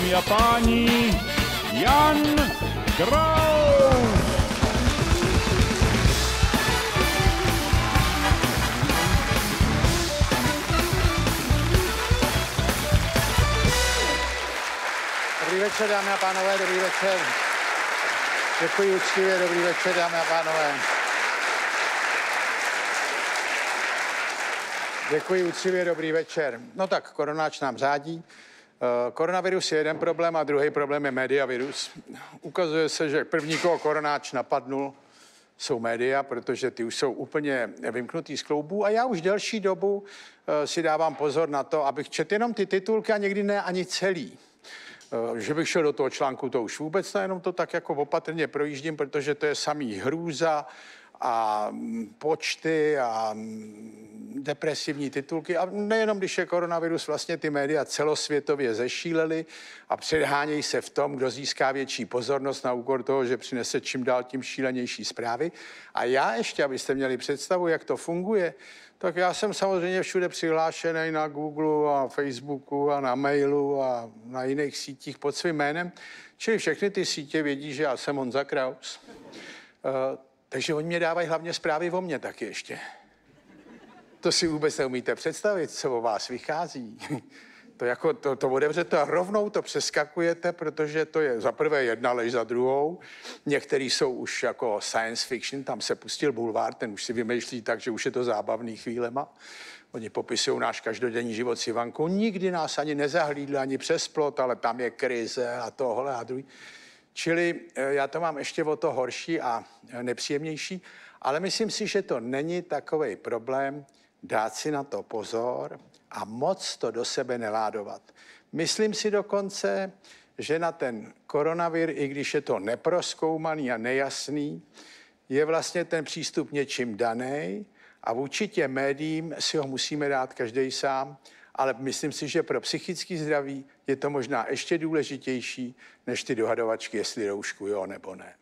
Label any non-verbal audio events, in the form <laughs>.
Dámy a páni, Jan Kraus. Dobrý večer, dámy a pánové, dobrý večer. Děkuji úctivě, dobrý večer, dámy a pánové. Děkuji úctivě, dobrý večer. No tak, koronáč nám řádí. Eh, Koronavirus je jeden problém a druhý problém je mediavirus. Ukazuje se, že první, koho koronáč napadnul, jsou média, protože ty už jsou úplně vymknutý z kloubů a já už delší dobu eh, si dávám pozor na to, abych četl jenom ty titulky a někdy ne ani celý. Eh, Že bych šel do toho článku, to už vůbec ne, jenom to tak jako opatrně projíždím, protože to je samý hrůza a mm, počty a mm, depresivní titulky. A nejenom, když je koronavirus, vlastně ty média celosvětově zešílely a předhánějí se v tom, kdo získá větší pozornost na úkor toho, že přinese čím dál tím šílenější zprávy. A já ještě, abyste měli představu, jak to funguje, tak já jsem samozřejmě všude přihlášený na Google a Facebooku a na mailu a na jiných sítích pod svým jménem. Čili všechny ty sítě vědí, že já jsem Honza Kraus. Uh, takže oni mě dávají hlavně zprávy o mně taky ještě. To si vůbec neumíte představit, co o vás vychází. <laughs> To jako, to, to otevřete a rovnou to přeskakujete, protože to je za prvé jedna lež za druhou. Některý jsou už jako science fiction, tam se pustil bulvár, ten už si vymýšlí tak, že už je to zábavný chvílema. Oni popisují náš každodenní život s Ivankou. Nikdy nás ani nezahlídli, ani přes plot, ale tam je krize a tohle a druhý. Čili eh, já to mám ještě o to horší a eh, nepříjemnější, ale myslím si, že to není takový problém dát si na to pozor a moc to do sebe neládovat. Myslím si dokonce, že na ten koronavir, i když je to neproskoumaný a nejasný, je vlastně ten přístup něčím daný a vůči těm médiím si ho musíme dát každý sám, ale myslím si, že pro psychický zdraví je to možná ještě důležitější než ty dohadovačky, jestli roušku jo nebo ne.